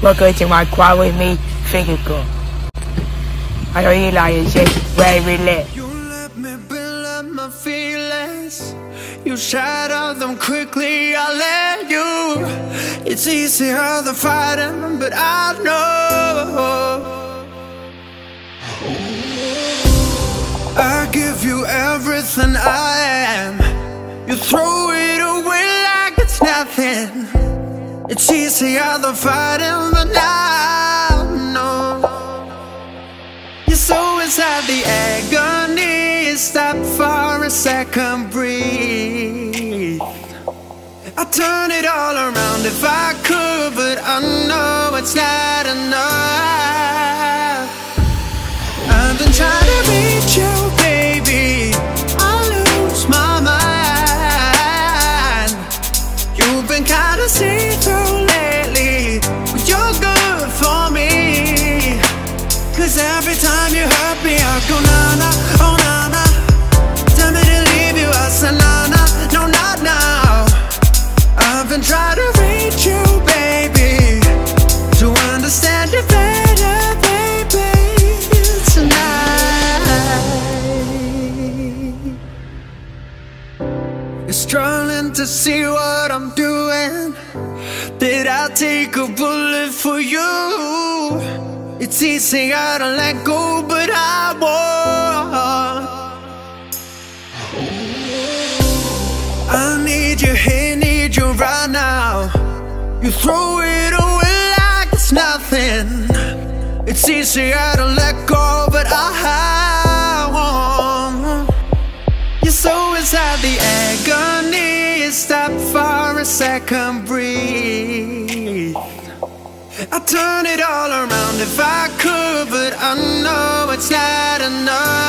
Welcome to my quad with me, finger girl. I know you like it, shit, very relax. You let me build up my feelings. You shatter them quickly, I let you. It's easier than fighting, but I know. I give you everything I am. You throw it away like it's nothing. It's easier than fighting, but I know. You're so inside the agony. Stop for a second, breathe. I'd turn it all around if I could, but I know it's not enough. Cause every time you hurt me, I go na na, oh na na. Tell me to leave you, I say na na, no not now. I've been trying to reach you, baby, to understand you better, baby, tonight. You're struggling to see what I'm doing. Did I take a bullet for you? It's easier to let go, but I won't. I need you here, need you right now. You throw it away like it's nothing. It's easier to let go, but I won't. You're so inside the agony. Stop for a second, breathe. I turn it all around if I could, but I know it's not enough.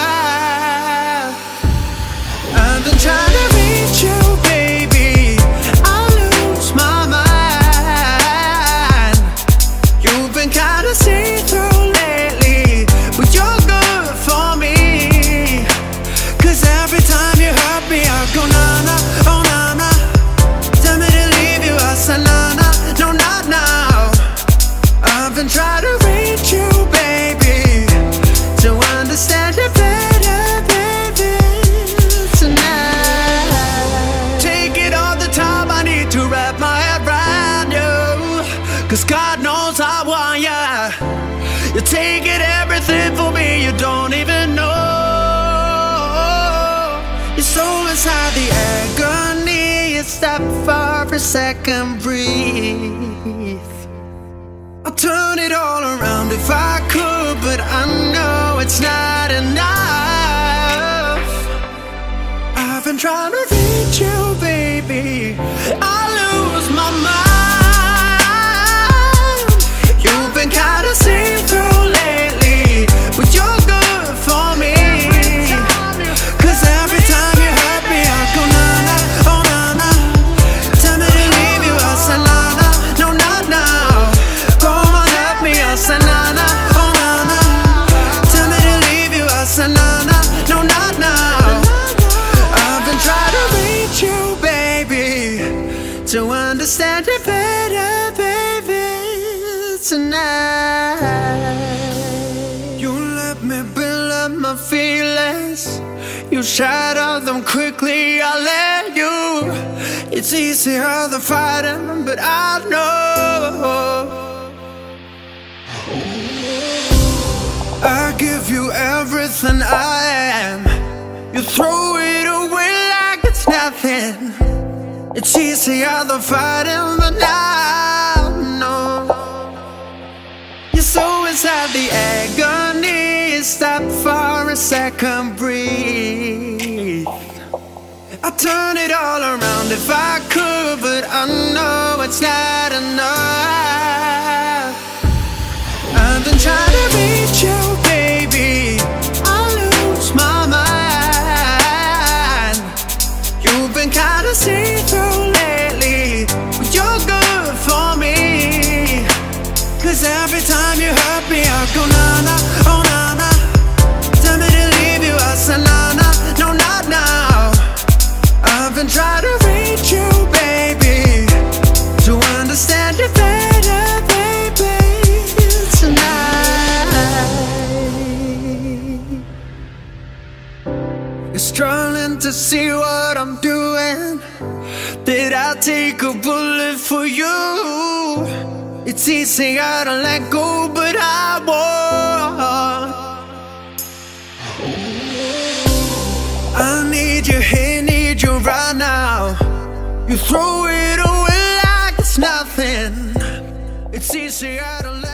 It everything for me, you don't even know. You're so inside the agony, you stop for a second, breathe. I'll turn it all around if I could, but I know it's not enough. I've been trying to You let me build up my feelings. You shatter them quickly, I let you. It's easier than fighting, but I know. I give you everything I am. You throw it away like it's nothing. It's easier than fighting, but I Stop for a second, breathe. I'd turn it all around if I could, but I know it's not enough. To see what I'm doing. Did I take a bullet for you? It's easy, I don't let go, but I won't. I need you here, need you right now. You throw it away like it's nothing. It's easy, I don't let